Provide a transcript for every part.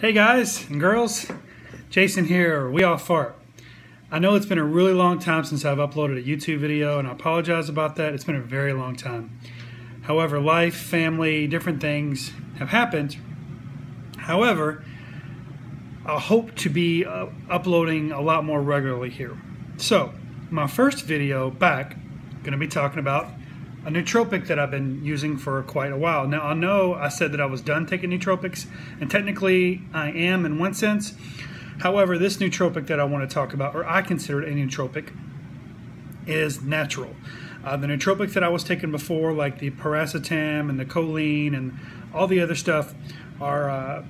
Hey guys and girls, Jason here, We All Fart. I know it's been a really long time since I've uploaded a YouTube video and I apologize about that. It's been a very long time. However, life, family, different things have happened. However, I hope to be uh, uploading a lot more regularly here. So, my first video back, going to be talking about a nootropic that I've been using for quite a while. Now, I know I said that I was done taking nootropics, and technically I am in one sense. However, this nootropic that I want to talk about, or I consider it a nootropic, is natural. Uh, the nootropics that I was taking before, like the piracetam and the choline and all the other stuff, are, uh,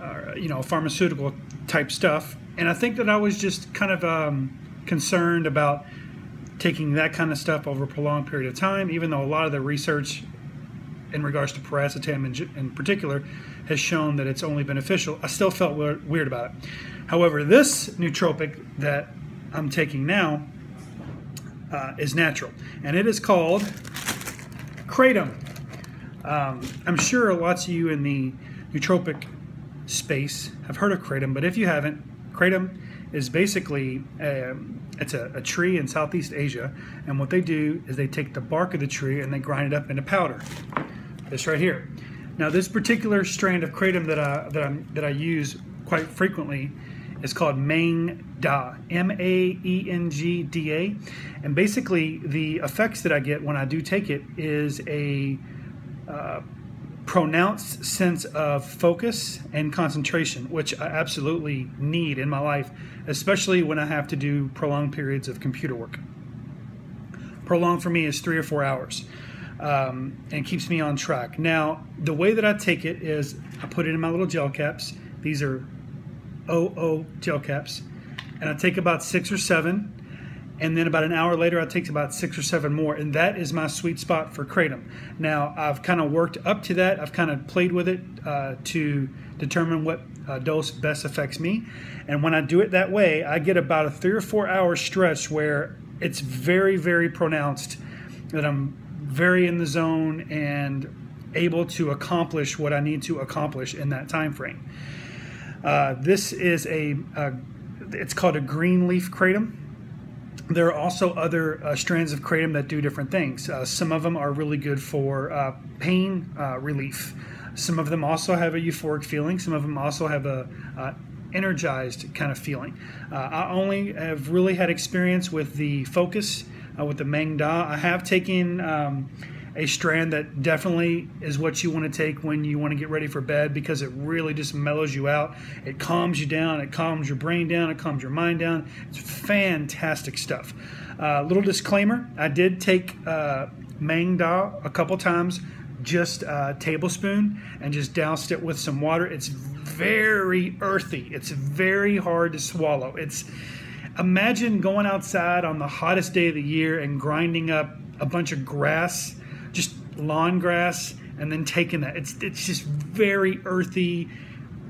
are you know pharmaceutical type stuff. And I think that I was just kind of um, concerned about taking that kind of stuff over a prolonged period of time, even though a lot of the research in regards to piracetam in, in particular has shown that it's only beneficial, I still felt weird about it. However, this nootropic that I'm taking now uh, is natural, and it is called Kratom. Um, I'm sure lots of you in the nootropic space have heard of Kratom, but if you haven't, Kratom is basically um, it's a, a, tree in Southeast Asia, and what they do is they take the bark of the tree and they grind it up into powder. This right here. Now, this particular strand of kratom that I that I that I use quite frequently is called Maeng Da, M-A-E-N-G-D-A, and basically the effects that I get when I do take it is a uh, pronounced sense of focus and concentration, which I absolutely need in my life, especially when I have to do prolonged periods of computer work. Prolonged for me is three or four hours um, and keeps me on track. Now, the way that I take it is I put it in my little gel caps. These are OO gel caps. And I take about six or seven and then about an hour later I take about six or seven more. And that is my sweet spot for kratom. Now I've kind of worked up to that. I've kind of played with it uh, to determine what uh, dose best affects me. And when I do it that way I get about a three or four hour stretch where it's very very pronounced that I'm very in the zone and able to accomplish what I need to accomplish in that time frame uh, this is a, a it's called a green leaf kratom there are also other uh, strands of kratom that do different things. Uh, some of them are really good for uh, pain uh, relief. Some of them also have a euphoric feeling. Some of them also have a uh, energized kind of feeling. Uh, I only have really had experience with the focus with the Maeng Da. I have taken um, a strand that definitely is what you want to take when you want to get ready for bed because it really just mellows you out. It calms you down, it calms your brain down, it calms your mind down. It's fantastic stuff. Uh, little disclaimer I did take uh, Maeng Da a couple times, just a tablespoon, and just doused it with some water. It's very earthy, it's very hard to swallow. It's imagine going outside on the hottest day of the year and grinding up a bunch of grass just lawn grass and then taking that. It's it's just very earthy,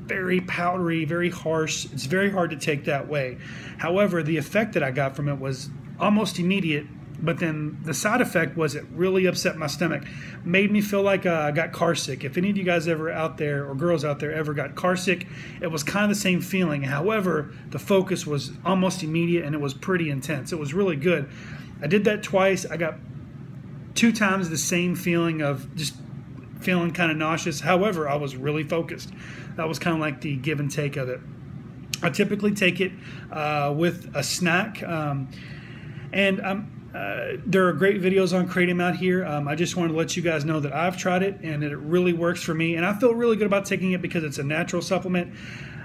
very powdery, very harsh. It's very hard to take that way. However, the effect that I got from it was almost immediate. But then the side effect was it really upset my stomach, made me feel like uh, I got car sick. If any of you guys ever out there or girls out there ever got car sick, it was kind of the same feeling. However, the focus was almost immediate and it was pretty intense. It was really good. I did that twice. I got two times the same feeling of just feeling kind of nauseous. However, I was really focused. That was kind of like the give and take of it. I typically take it uh, with a snack. Um, and uh, there are great videos on Kratom out here. Um, I just wanted to let you guys know that I've tried it and that it really works for me. And I feel really good about taking it because it's a natural supplement.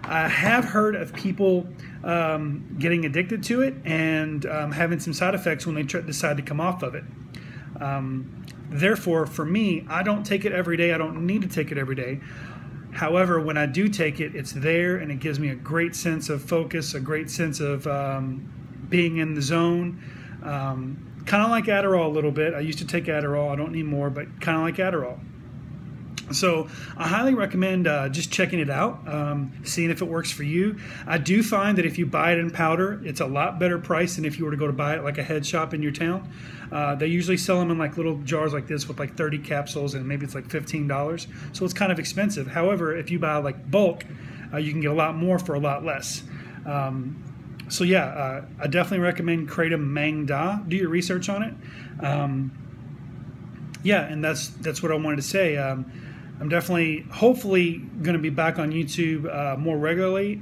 I have heard of people um, getting addicted to it and um, having some side effects when they decide to come off of it. Um, therefore, for me, I don't take it every day. I don't need to take it every day. However, when I do take it, it's there and it gives me a great sense of focus, a great sense of um, being in the zone. Um, kind of like Adderall a little bit. I used to take Adderall. I don't need more, but kind of like Adderall. So I highly recommend uh, just checking it out, um, seeing if it works for you. I do find that if you buy it in powder, it's a lot better price than if you were to go to buy it like a head shop in your town. Uh, they usually sell them in like little jars like this with like 30 capsules and maybe it's like $15. So it's kind of expensive. However, if you buy like bulk, uh, you can get a lot more for a lot less. Um, so yeah, uh, I definitely recommend Kratom Maeng Da. Do your research on it. Um, yeah, and that's that's what I wanted to say. I'm definitely, hopefully, going to be back on YouTube uh, more regularly.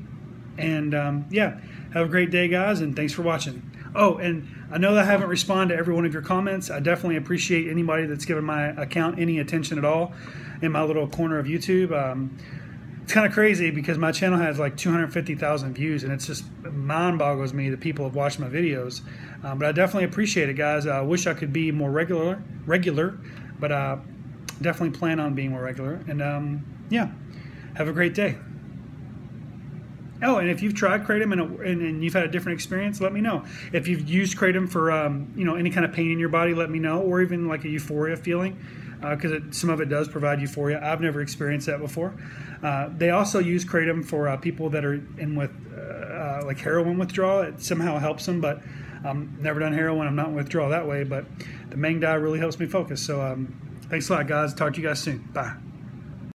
And um, yeah, have a great day, guys, and thanks for watching. Oh, and I know that I haven't responded to every one of your comments. I definitely appreciate anybody that's given my account any attention at all in my little corner of YouTube. Um, it's kind of crazy because my channel has like 250,000 views, and it's just mind boggles me that people have watched my videos. Um, but I definitely appreciate it, guys. I wish I could be more regular, regular, but uh, definitely plan on being more regular. And um, yeah, have a great day. Oh, and if you've tried kratom and, and, and, you've had a different experience, let me know. If you've used kratom for um, you know any kind of pain in your body, let me know, or even like a euphoria feeling, because uh, some of it does provide euphoria. I've never experienced that before. Uh, they also use kratom for uh, people that are in with uh, like heroin withdrawal. It somehow helps them, but I'm never done heroin. I'm not in withdrawal that way, but the Maeng Da really helps me focus. So um, thanks a lot, guys. Talk to you guys soon. Bye.